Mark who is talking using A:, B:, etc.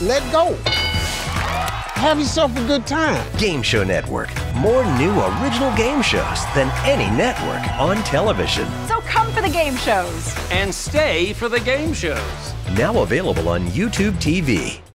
A: let go. Have yourself a good time.
B: Game Show Network. More new original game shows than any network on television.
C: So come for the game shows.
D: And stay for the game shows.
B: Now available on YouTube TV.